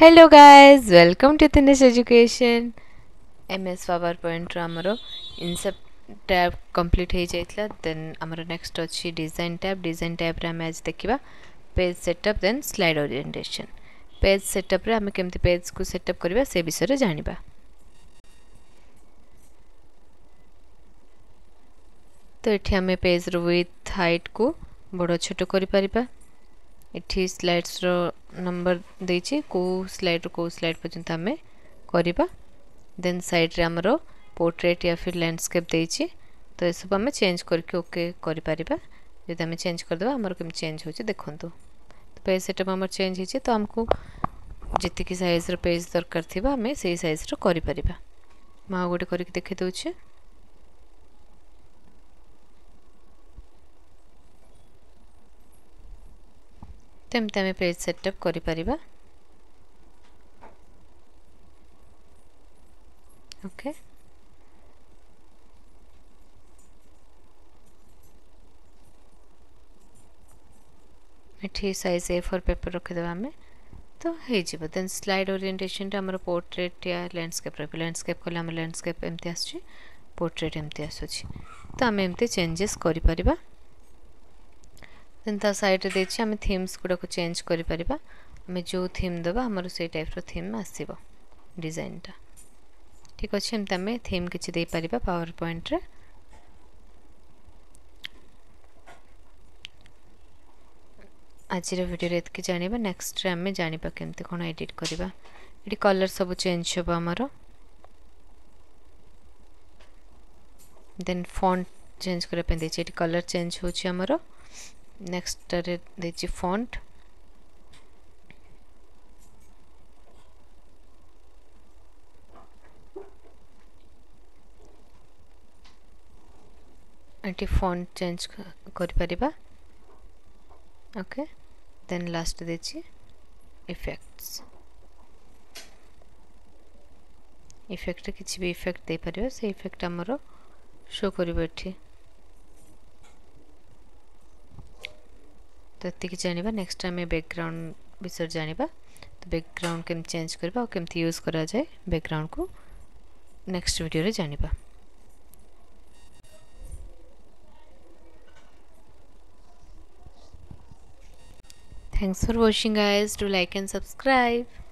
Hello guys welcome to Dinesh education MS PowerPoint ଆମର insert tab complete ହେଇଯାଇଥିଲା then ଆମର next ଅଛି design tab design ଟ୍ୟାବ୍ରେ ଆମେ ଆଜି ଦେଖିବା page setup then slide orientation page ସେଟଅପ୍ରେ ଆମେ କେମିତି ପେଜ୍କୁ ସେଟଅପ୍ କରିବା ସେ ବିଷୟରେ ଜାଣିବା ତ ଏଠି ଆମେ ପେଜ୍ର ୱିଥ୍ ହାଇଟ୍କୁ ବଡ଼ ଛୋଟ କରିପାରିବା ଏଠି ସ୍ଲାଇଡ଼୍ସର ନମ୍ବର ଦେଇଛି କେଉଁ ସ୍ଲାଇଡ଼୍ରୁ କେଉଁ ସ୍ଲାଇଡ଼୍ ପର୍ଯ୍ୟନ୍ତ ଆମେ କରିବା ଦେନ୍ ସାଇଡ଼୍ରେ ଆମର ପୋର୍ଟ୍ରେଟ୍ ୟା ଫିର୍ ଲ୍ୟାଣ୍ଡସ୍କେପ୍ ଦେଇଛି ତ ଏସବୁ ଆମେ ଚେଞ୍ଜ କରିକି ଓକେ କରିପାରିବା ଯଦି ଆମେ ଚେଞ୍ଜ କରିଦେବା ଆମର କେମିତି ଚେଞ୍ଜ ହେଉଛି ଦେଖନ୍ତୁ ପେଜ୍ ସେଟପ୍ ଆମର ଚେଞ୍ଜ ହେଇଛି ତ ଆମକୁ ଯେତିକି ସାଇଜ୍ର ପେଜ୍ ଦରକାର ଥିବ ଆମେ ସେଇ ସାଇଜ୍ର କରିପାରିବା ମୁଁ ଆଉ ଗୋଟେ କରିକି ଦେଖେଇ ଦେଉଛି तोमती आम पेज सेटअप कर ओके सैज ए फोर पेपर रखिदे आम तो हो दे स्लाइड ओरिएंटेशन आम पोर्ट्रेट या लैंडस्केप लैंडस्केप कले आम लैंडस्केप एमती आस पोर्ट्रेट एमती आसूँ तो आम एमती चेंजेस करें ଦେନ୍ ତା ସାଇଡ଼୍ରେ ଦେଇଛି ଆମେ ଥିମ୍ସ ଗୁଡ଼ାକୁ ଚେଞ୍ଜ କରିପାରିବା ଆମେ ଯେଉଁ ଥିମ୍ ଦେବା ଆମର ସେଇ ଟାଇପ୍ର ଥିମ୍ ଆସିବ ଡିଜାଇନ୍ଟା ଠିକ୍ ଅଛି ଏମିତି ଆମେ ଥିମ୍ କିଛି ଦେଇପାରିବା ପାୱାର ପଏଣ୍ଟରେ ଆଜିର ଭିଡ଼ିଓରେ ଏତିକି ଜାଣିବା ନେକ୍ସଟରେ ଆମେ ଜାଣିବା କେମିତି କ'ଣ ଏଡ଼ିଟ୍ କରିବା ଏଠି କଲର୍ ସବୁ ଚେଞ୍ଜ ହେବ ଆମର ଦେନ୍ ଫଣ୍ଟ ଚେଞ୍ଜ କରିବା ପାଇଁ ଦେଇଛି ଏଠି କଲର୍ ଚେଞ୍ଜ ହେଉଛି ଆମର నెక్స్ట్రే తెచ్చి ఫాంట్ ଏଠି ଫଣ୍ଟ ଚେଞ୍ଜ କରିପାରିବା ଓକେ ଦେନ୍ ଲାଷ୍ଟ ଦେଇଛି ଇଫେକ୍ଟସ୍ ଇଫେକ୍ଟରେ କିଛି ବି ଇଫେକ୍ଟ ଦେଇପାରିବା ସେ ଇଫେକ୍ଟ ଆମର ଶୋ କରିବ ଏଠି तो ये जाना नेक्स्ट आम बैकग्राउंड विषय जाना तो बैकग्राउंड केम चेंज करवा केमती यूज कराए बैकग्राउंड को नेक्स्ट भिडियो जाना thanks for watching guys. Do like and subscribe